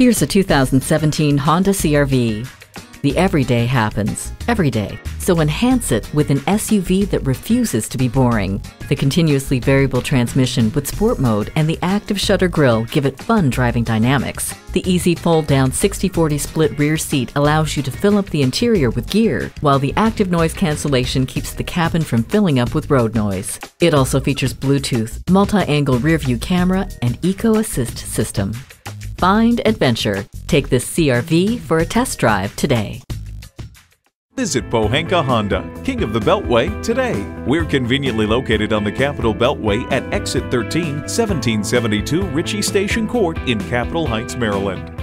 Here's a 2017 Honda CRV. The everyday happens, every day. So enhance it with an SUV that refuses to be boring. The continuously variable transmission with sport mode and the active shutter grille give it fun driving dynamics. The easy fold down 60-40 split rear seat allows you to fill up the interior with gear, while the active noise cancellation keeps the cabin from filling up with road noise. It also features Bluetooth, multi-angle rear view camera, and Eco Assist system. Find adventure. Take this CRV for a test drive today. Visit Pohanka Honda, King of the Beltway, today. We're conveniently located on the Capitol Beltway at Exit 13, 1772 Ritchie Station Court in Capitol Heights, Maryland.